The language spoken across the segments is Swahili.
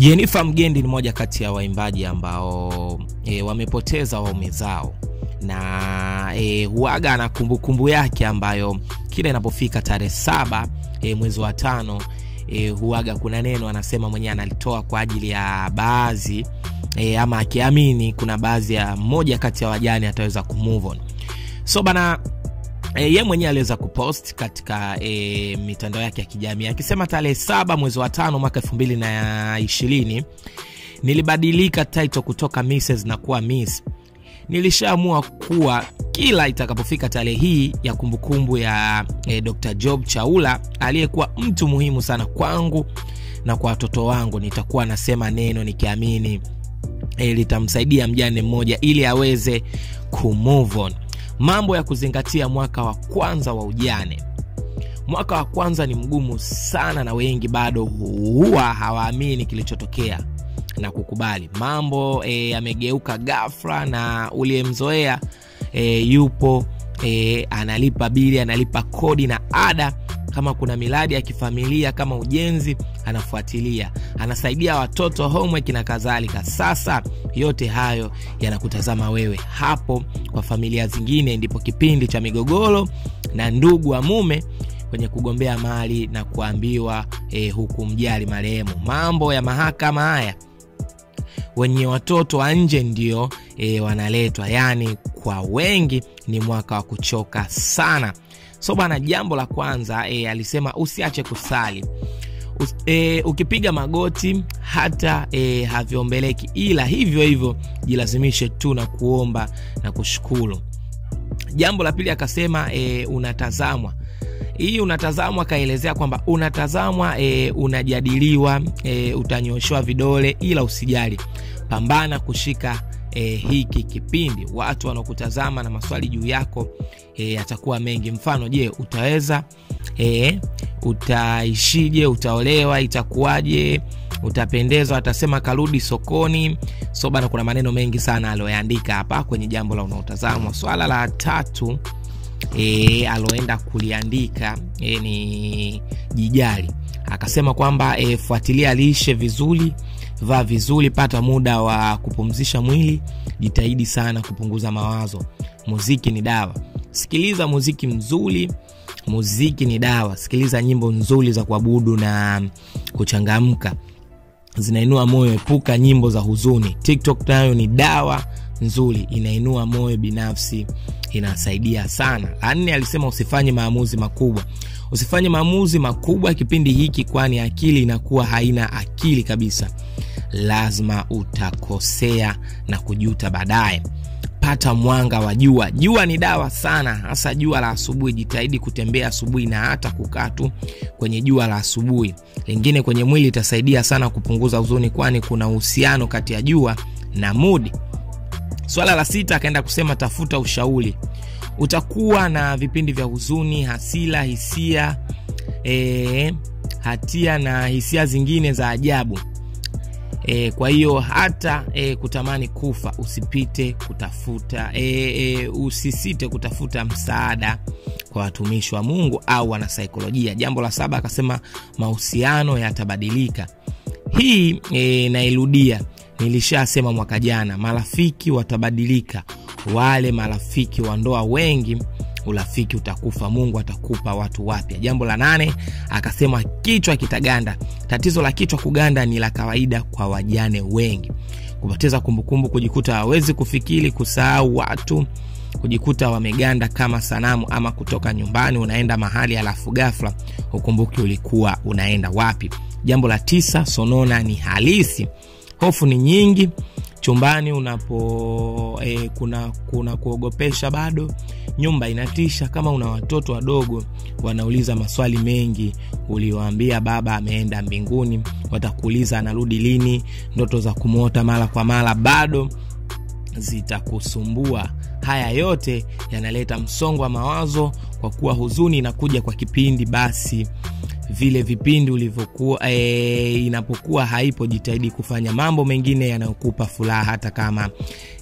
Jenifer Mgendi ni moja kati ya waimbaji ambao e, wamepoteza waume zao na e, huaga na kumbukumbu yake ambayo kila inapofika tarehe saba e, mwezi wa tano e, huaga kuna neno anasema mwenyewe analitoa kwa ajili ya baadhi e, ama akiamini kuna baadhi ya mmoja kati ya wajani ataweza kumove on. So bana E, ye mwenyewe aliweza kupost katika e, mitandao yake ya kijamii akisema tarehe saba mwezi wa tano mwaka elfu mbili na ishirini nilibadilika title kutoka Mrs na kuwa Miss. Nilishaamua kuwa kila itakapofika tarehe hii ya kumbukumbu ya e, Dr. Job Chaula aliyekuwa mtu muhimu sana kwangu na kwa watoto wangu, nitakuwa nasema neno nikiamini e, litamsaidia mjane mmoja ili aweze kumove on mambo ya kuzingatia mwaka wa kwanza wa ujane. Mwaka wa kwanza ni mgumu sana na wengi bado huwa hawaamini kilichotokea na kukubali. Mambo e, yamegeuka gafra na uliyemzoea e, yupo e, analipa bili analipa kodi na ada. Kama kuna miradi ya kifamilia kama ujenzi anafuatilia. Anasaidia watoto homework na kadhalika. Sasa yote hayo yanakutazama wewe. Hapo kwa familia zingine ndipo kipindi cha migogoro na ndugu wa mume kwenye kugombea mali na kuambiwa eh, huku mjali marehemu. Mambo ya mahakama haya wenye watoto wa nje ndio e, wanaletwa. Yaani kwa wengi ni mwaka wa kuchoka sana. So bana, jambo la kwanza e, alisema usiache kusali. Us, e, ukipiga magoti hata e, havyombeleki ila hivyo hivyo jilazimishe tu na kuomba na kushukuru. Jambo la pili akasema e, unatazamwa. Hii unatazamwa akaelezea kwamba unatazamwa e, unajadiliwa e, utanyoshewa vidole ila usijali. Pambana kushika e, hiki kipindi. Watu wanaokutazama na maswali juu yako e, yatakuwa mengi. Mfano je utaweza e, utaishije utaolewa itakuwaje utapendezwa atasema karudi sokoni. So bana kuna maneno mengi sana aliyoyaandika hapa kwenye jambo la unaotazamwa. Swala la tatu e, aloenda kuliandika e, ni jijali. Akasema kwamba e, fuatilia lishe vizuri vaa vizuri pata muda wa kupumzisha mwili jitahidi sana kupunguza mawazo. Muziki ni dawa sikiliza muziki mzuri muziki ni dawa. Sikiliza nyimbo nzuri za kuabudu na kuchangamka. Zinainua moyo epuka nyimbo za huzuni. Tiktok nayo ni dawa nzuri inainua moyo binafsi inasaidia sana. La nne alisema usifanye maamuzi makubwa. Usifanye maamuzi makubwa kipindi hiki kwani akili inakuwa haina akili kabisa. Lazima utakosea na kujuta baadaye pata mwanga wa jua. Jua ni dawa sana hasa jua la asubuhi. Jitahidi kutembea asubuhi na hata kukaa tu kwenye jua la asubuhi. Lingine kwenye mwili itasaidia sana kupunguza huzuni kwani kuna uhusiano kati ya jua na mudi swala la sita akaenda kusema tafuta ushauri. Utakuwa na vipindi vya huzuni hasila hisia e, hatia na hisia zingine za ajabu e, kwa hiyo hata e, kutamani kufa usipite kutafuta e, e, usisite kutafuta msaada kwa watumishi wa mungu au wanasaikolojia. Jambo la saba akasema mahusiano yatabadilika. Hii e, nairudia nilishasema mwaka jana marafiki watabadilika. Wale marafiki wa ndoa wengi urafiki utakufa mungu atakupa watu wapya. Jambo la nane akasema kichwa kitaganda. Tatizo la kichwa kuganda ni la kawaida kwa wajane wengi. Kupoteza kumbukumbu kujikuta hawezi kufikiri kusahau watu kujikuta wameganda kama sanamu ama kutoka nyumbani unaenda mahali alafu gafla ukumbuki ulikuwa unaenda wapi. Jambo la tisa sonona ni halisi. Hofu ni nyingi chumbani unapo e, kuna kuna kuogopesha bado nyumba inatisha. Kama una watoto wadogo wanauliza maswali mengi. Uliwaambia baba ameenda mbinguni watakuuliza anarudi lini ndoto za kumwota mara kwa mara bado zitakusumbua. Haya yote yanaleta msongo wa mawazo kwa kuwa huzuni inakuja kwa kipindi basi vile vipindi ulivyokuwa e, inapokuwa haipo jitahidi kufanya mambo mengine yanayokupa furaha hata kama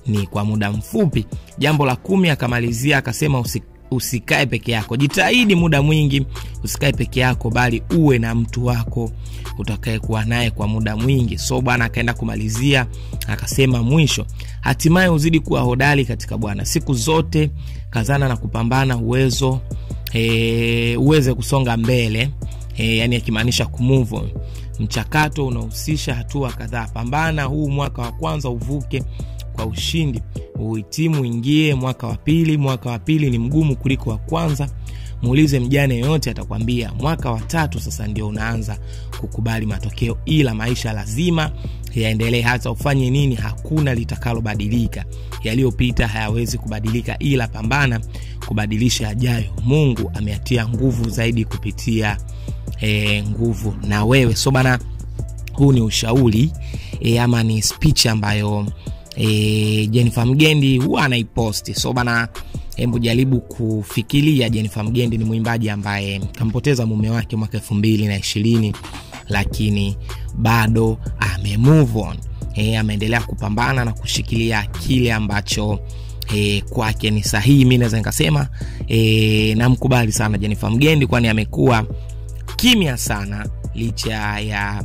ni kwa muda mfupi. Jambo la kumi akamalizia akasema usi, usikae peke yako. Jitahidi muda mwingi usikae peke yako bali uwe na mtu wako utakayekuwa naye kwa muda mwingi. So bwana akaenda kumalizia akasema mwisho hatimaye uzidi kuwa hodari katika bwana. Siku zote kazana na kupambana uwezo e, uweze kusonga mbele e, yani akimaanisha kumove on. Mchakato unahusisha hatua kadhaa. Pambana huu mwaka wa kwanza uvuke kwa ushindi. Uhitimu ingie mwaka wa pili. Mwaka wa pili ni mgumu kuliko wa kwanza. Muulize mjane yoyote atakwambia mwaka wa tatu sasa ndio unaanza kukubali matokeo ila maisha lazima yaendelee. Hata ufanye nini hakuna litakalobadilika. Yaliyopita hayawezi kubadilika ila pambana kubadilisha yajayo. Mungu ameatia nguvu zaidi kupitia e, nguvu na wewe. So bana huu ni ushauri e, ama ni speech ambayo e, jennifer mgendi huwa anaiposti. So bana hebu jaribu kufikiria jennifer mgendi ni mwimbaji ambaye kampoteza mume wake mwaka elfu mbili na ishirini lakini bado ame move on. E, ameendelea kupambana na kushikilia kile ambacho e, kwake ni sahihi. Mi naweza nikasema e, namkubali sana jennifer mgendi kwani amekuwa kimya sana licha ya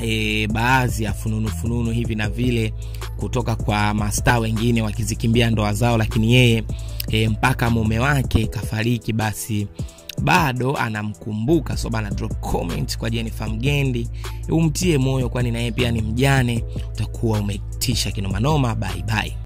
e, baadhi ya fununu fununu hivi na vile kutoka kwa mastaa wengine wakizikimbia ndoa zao lakini yeye e, mpaka mume wake kafariki basi bado anamkumbuka. So bana drop comment kwa jennifer mgendi umtie moyo kwani naye pia ni mjane. Utakuwa umetisha kinomanoma bye bye